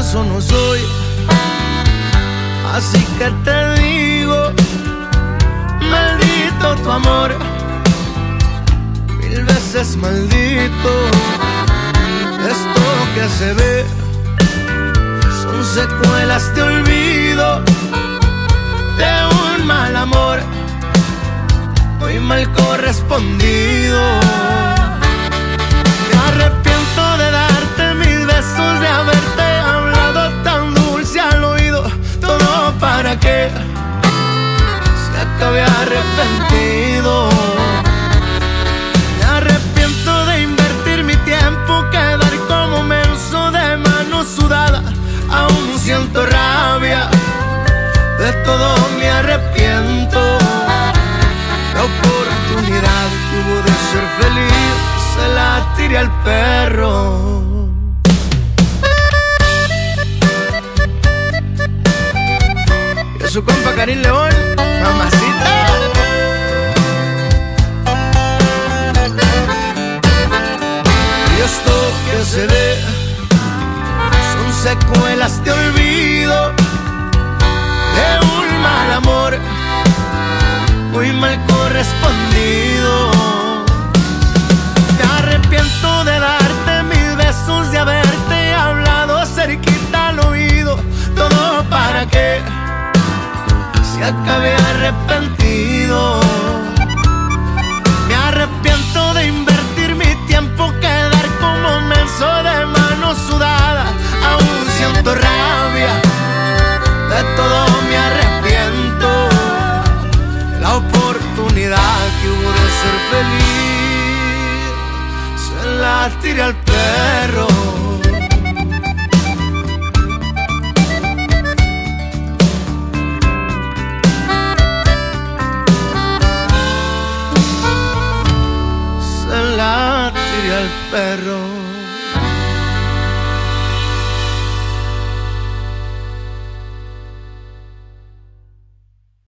menso no soy. Así que te digo, maldito tu amor, mil veces maldito. Esto que se ve son secuelas de olvido de un mal amor, muy mal correspondido. Oportunidad que hubo de ser feliz se la tiré al perro. Y su compa Karim León, mamacita. Y esto que se ve son secuelas de olvido de un mal amor muy mal correspondido. Para que se acabe arrepentido. Me arrepiento de invertir mi tiempo, quedar como menso de mano sudada, aún siento rabia, de todo me arrepiento la oportunidad que hubo de ser feliz se la tiré al perro. Tiré al perro.